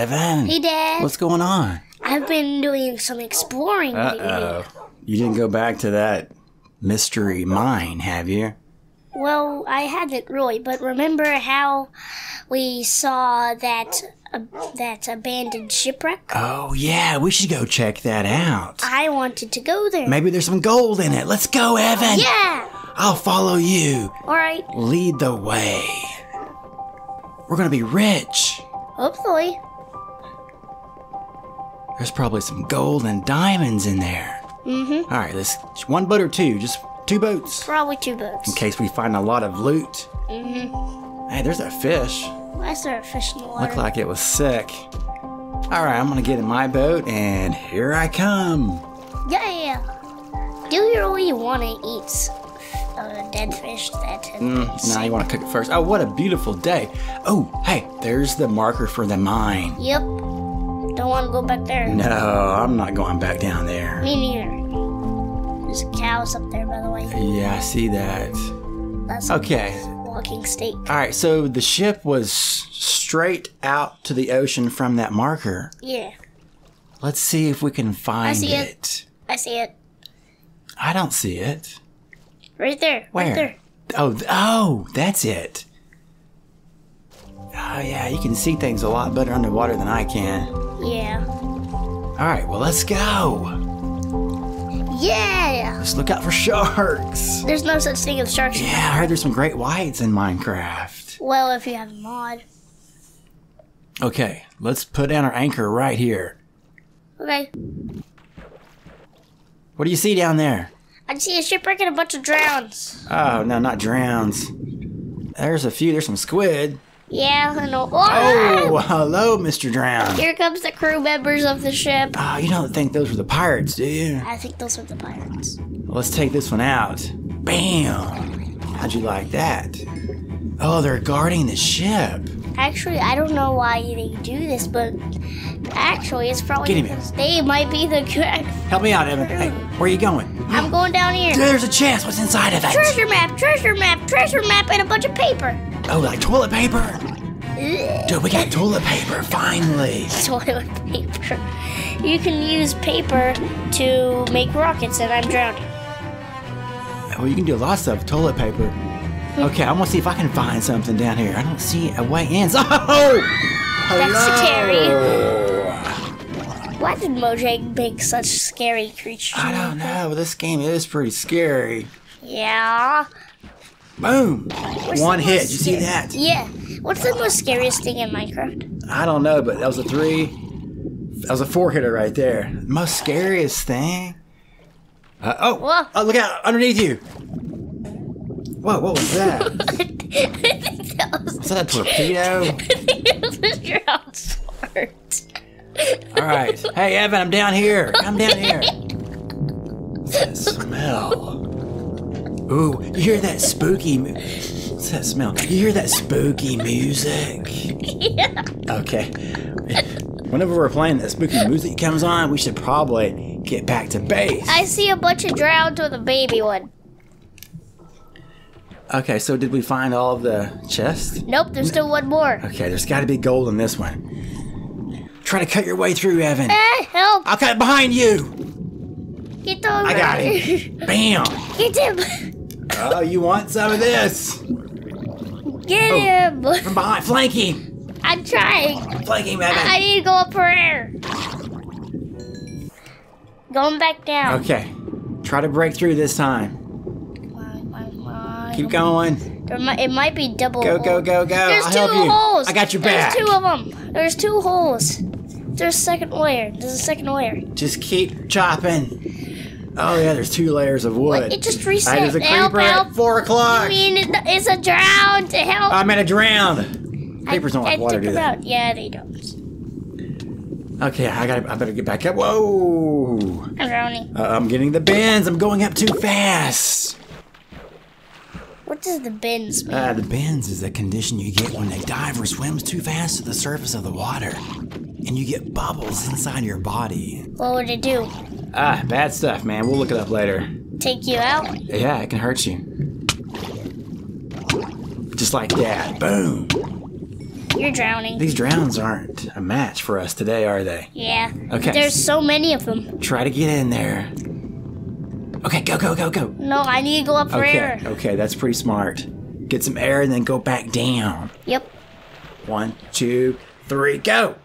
Evan. Hey, Dad. What's going on? I've been doing some exploring. Uh oh. You didn't go back to that mystery mine, have you? Well, I hadn't really, but remember how we saw that uh, that abandoned shipwreck? Oh, yeah, we should go check that out. I wanted to go there. Maybe there's some gold in it. Let's go, Evan. Yeah. I'll follow you. All right. Lead the way. We're gonna be rich. Hopefully. There's probably some gold and diamonds in there. Mm-hmm. All right, let's one boat or two, just two boats, Probably two boats. in case we find a lot of loot. Mm-hmm. Hey, there's a fish. I started fishing in the water. Looked like it was sick. All right, I'm gonna get in my boat, and here I come. Yeah. Do you really want to eat a dead fish that? Mm, now you want to cook it first. Oh, what a beautiful day. Oh, hey, there's the marker for the mine. Yep. Don't want to go back there. No, I'm not going back down there. Me neither. There's cows up there, by the way. Yeah, I see that. That's Okay. walking steak. All right, so the ship was straight out to the ocean from that marker. Yeah, Let's see if we can find I see it. it. I see it. I don't see it. Right there. Where? Right there. Oh, oh, that's it. Oh yeah, you can see things a lot better underwater than I can. Yeah. All right, well let's go. Yeah. Let's look out for sharks. There's no such thing as sharks. Yeah, I heard there's some great whites in Minecraft. Well, if you have a mod. Okay, let's put down our anchor right here. Okay. What do you see down there? I see a shipwreck and a bunch of drowns. Oh no, not drowns. There's a few. There's some squid. Yeah, I know. Oh, oh hello, Mr. Drown. Here comes the crew members of the ship. Oh, you don't think those were the pirates, do you? I think those are the pirates. Well, let's take this one out. Bam! How'd you like that? Oh, they're guarding the ship. Actually, I don't know why they do this, but actually, it's probably because they might be the correct. Help me out, Evan. Hey, where are you going? I'm going down here. There's a chest. What's inside of it? Treasure map, treasure map, treasure map, and a bunch of paper. Oh, like toilet paper? Dude, we got toilet paper, finally. Toilet paper. You can use paper to make rockets, and I'm drowning. Well, you can do a lot of stuff with toilet paper. Hmm. Okay, I'm gonna see if I can find something down here. I don't see a way in. Oh! That's Hello! Why did Mojang make such scary creatures? I don't know. This game is pretty scary. Yeah. Boom! What's One hit. You see that? Yeah. What's the most scariest thing in Minecraft? I don't know, but that was a three. That was a four hitter right there. Most scariest thing. Uh, oh! Whoa. Oh, look out! Underneath you! Whoa! What was that? I think that was Was that a torpedo? I think it was drowned fart. All right. Hey, Evan, I'm down here. I'm down here. What's that smell? Ooh, you hear that spooky? Mu- What's that smell? You hear that spooky music? yeah. Okay. Whenever we're playing that spooky music comes on, we should probably get back to base. I see a bunch of drowned with a baby one. Okay, so did we find all of the chests? Nope, there's still one more. Okay, there's got to be gold in this one. Try to cut your way through, Evan. Eh, help! I'll cut behind you. Get over I got him. Bam. Get him! Oh, you want some of this? Get Oh. him! From behind, flank him. I'm trying. Flank him, Evan. I need to go up for air. Going back down. Okay. Try to break through this time. Come on, come on. Keep going. There might, it might be double. Go, go, go, go. There's I'll two help you. holes. I got your back. There's two of them. There's two holes. There's a second layer. There's a second layer. Just keep chopping. Oh yeah, there's two layers of wood. What? It just reset. there's a Help, creeper help. at four o'clock. I mean, it's a drown to help. I'm gonna drown. Creepers don't I, like I water, do they? out. Yeah, they don't. Okay, I got. I better get back up. Whoa! I'm drowning. Uh, I'm getting the bends. I'm going up too fast. What does the bins mean? Uh, the bends is a condition you get when a diver swims too fast to the surface of the water, and you get bubbles inside your body. what would it do? Ah, bad stuff, man. We'll look it up later. Take you out? Yeah, it can hurt you. Just like that. Boom. You're drowning. These drowns aren't a match for us today, are they? Yeah. Okay. There's so many of them. Try to get in there. Okay, go, go, go, go. No, I need to go up for Okay, air. okay, that's pretty smart. Get some air and then go back down. Yep. One, two, three, go.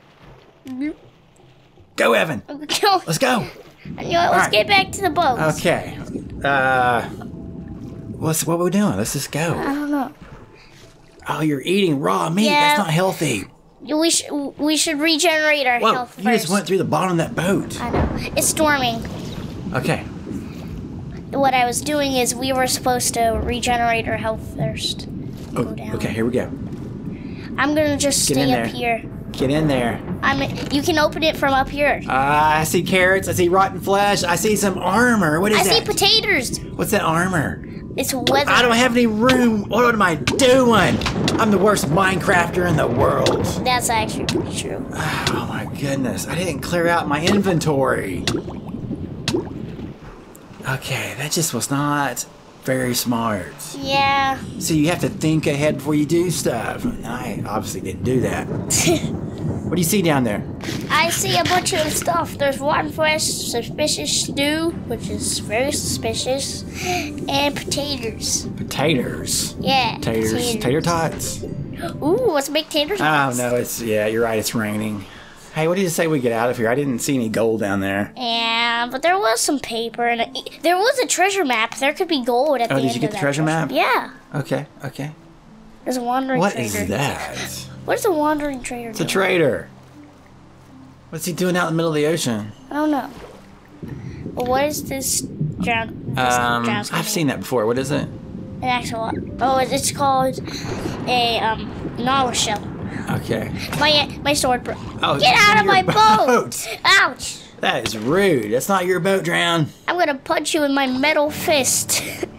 Go, Evan. Let's go. You know? Let's Alright. get back to the boat. Okay. Uh, what's what we doing? Let's just go. I don't know. Oh, you're eating raw meat. Yeah. That's not healthy. We should we should regenerate our Whoa, health you first. just went through the bottom of that boat. I know. It's storming. Okay. What I was doing is we were supposed to regenerate our health first. Oh, down. okay, here we go. I'm gonna just Get stay up here. Get in there. I'm. You can open it from up here. Uh, I see carrots. I see rotten flesh. I see some armor. What is I see potatoes. What's that armor? It's weather. I don't have any room. What am I doing? I'm the worst Minecrafter in the world. That's actually pretty true. Oh my goodness. I didn't clear out my inventory. Okay, that just was not very smart. Yeah. So you have to think ahead before you do stuff. I obviously didn't do that. What do you see down there? I see a bunch of stuff. There's one fresh suspicious stew, which is very suspicious, and potatoes. Potatoes. Yeah. Taters. Tater tots. Ooh, let's make taters. Oh no, it's yeah, you're right, it's raining. Hey, what did you say we get out of here? I didn't see any gold down there. Yeah, but there was some paper and a, there was a treasure map. There could be gold at Oh, the Oh, did end you get the that treasure map? Yeah. Okay, okay. There's a wandering What trader. is that? What is a wandering trader It's a trader. What's he doing out in the middle of the ocean? I don't know. But what is this drown? This Um, I've name? seen that before. What is it? an actual. Oh, it's called a um knowledge shell. Okay. My my sword broke. Oh, Get out of my your boat! Ouch! That is rude. That's not your boat, Drown. I'm gonna punch you in my metal fist.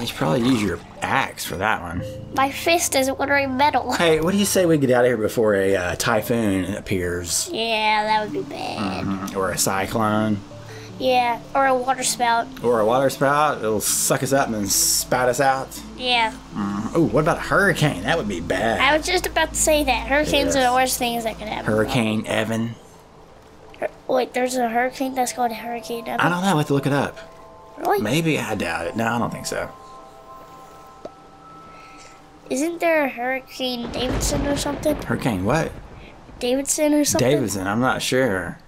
You should probably use your axe for that one. my fist is literally metal. Hey, what do you say we get out of here before a uh, typhoon appears? Yeah, that would be bad. Or a cyclone? Yeah, or a water spout. Or a water spout? It'll suck us up and then spat us out? Yeah, Oh, what about a hurricane? That would be bad. I was just about to say that. Hurricanes are the worst things that could happen. Hurricane Evan? Hur- Wait, there's a hurricane that's called Hurricane Evan. I don't know. I have to look it up. Really? Maybe. I doubt it. No, I don't think so. Isn't there a Hurricane Davidson or something? Hurricane what? Davidson or something? Davidson. I'm not sure.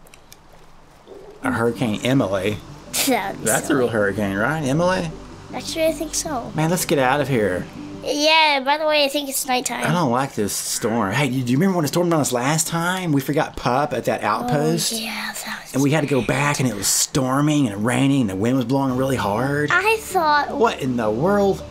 A Hurricane Emily. That's, That's a real hurricane, right? Emily? Actually, I think so. Man, let's get out of here. Yeah, by the way, I think it's nighttime. I don't like this storm. Hey, do you remember when it stormed on us last time? We forgot Pup at that outpost. Oh, yeah, that was... And we had to go back and it was storming and raining and the wind was blowing really hard. I thought... What in the world?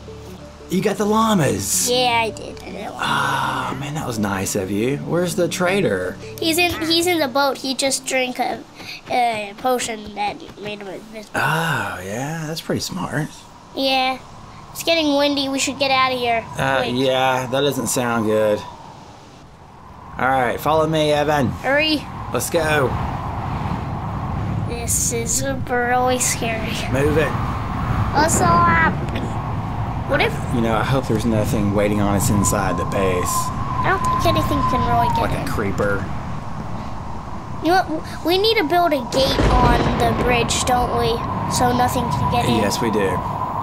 You got the llamas. Yeah, I did. Did. Oh man, that was nice of you. Where's the trader? He's in. He's in the boat. He just drank a, a potion that made him invisible. Oh yeah, that's pretty smart. Yeah, it's getting windy. We should get out of here. Uh, yeah, that doesn't sound good. All right, follow me, Evan. Hurry! Let's go. This is really scary. Move it. What's up? What if You know, I hope there's nothing waiting on us inside the base, I don't think anything can really get like in? a creeper. You know what? We need to build a gate on the bridge, don't we? So nothing can get in. Yes, we do.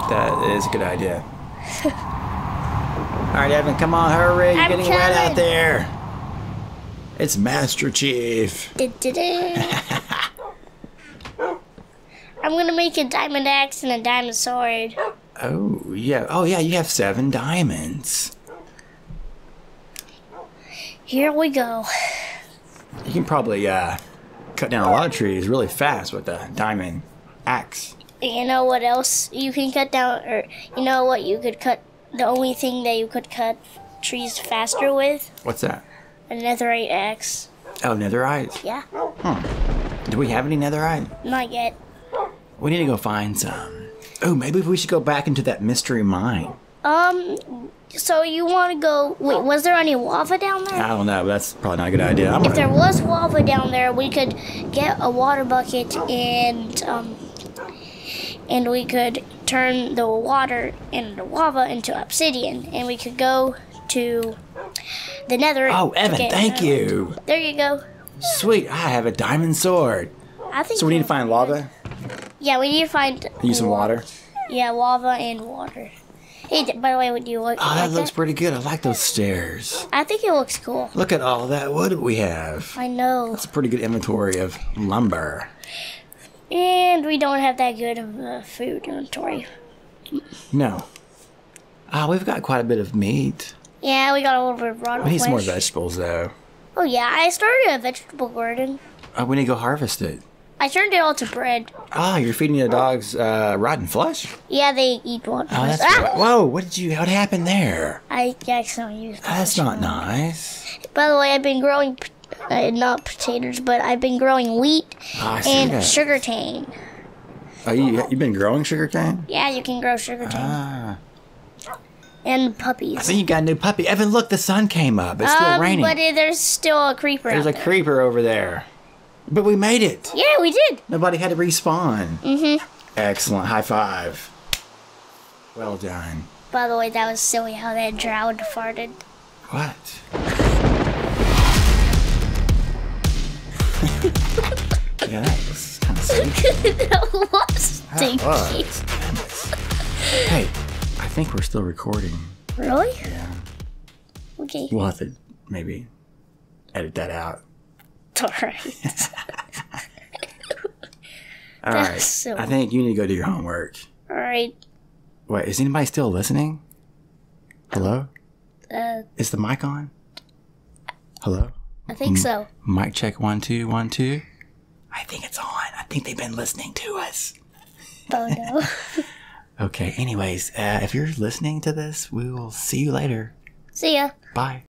That is a good idea. All right, Evan, come on, hurry! You're I'm getting wet out there. It's Master Chief. I'm gonna make a diamond axe and a diamond sword. Oh yeah. Oh yeah. You have seven diamonds. Here we go. You can probably uh, cut down a lot of trees really fast with a diamond axe. You know what else you can cut down, or you know what you could cut? The only thing that you could cut trees faster with What's that? a netherite axe. Oh, netherite. Yeah, Hmm. Do we have any netherite? not yet. We need to go find some. Oh, maybe we should go back into that mystery mine. Um, so you want to go? Wait, was there any lava down there? I don't know. That's probably not a good idea. I'm If there was lava down there, we could get a water bucket and um, and we could turn the water and the lava into obsidian, and we could go to the nether. Oh, Evan, thank you. There you go. Sweet, I have a diamond sword. I think. So we need to find lava. Yeah, we need to find. Use some water. Yeah, lava and water. Hey, by the way, would you look? Oh, that like looks pretty good. I like those stairs. I think it looks cool. Look at all that wood we have. I know. It's a pretty good inventory of lumber. And we don't have that good of a food inventory. No. Ah, we've got quite a bit of meat. Yeah, we got a little bit of rotten We need some more vegetables, though. Oh yeah, I started a vegetable garden. Oh, we need to go harvest it. I turned it all to bread. Ah, you're feeding the dogs uh, rotten flesh? Yeah, they eat one. Oh, that's ah! Whoa, what did you, what happened there? I accidentally used. That's not nice. By the way, I've been growing, uh, not potatoes, but I've been growing wheat I see and that. sugarcane. Oh, you, you've been growing sugar cane? Yeah, you can grow sugarcane. Ah. and I puppies. think you got a new puppy. Evan, look, the sun came up. It's still Um, raining. but there's still a creeper There's a there. creeper over there. But we made it. Yeah, we did. Nobody had to respawn. Mm-hmm. Excellent. High five. Well done. By the way, that was silly how that drowned farted. What? yeah, that was kind of stinky. that was That stinky. was. Hey, I think we're still recording. Really? Yeah. Okay. We'll have to maybe edit that out. All That's so- I think you need to go do your homework. Alright. Wait, is anybody still listening? Hello? Uh, Is the mic on? Hello? I think so. Mic check one, two, one, two. I think it's on. I think they've been listening to us. Oh no. Okay, anyways, uh, if you're listening to this, we will see you later. See ya. Bye.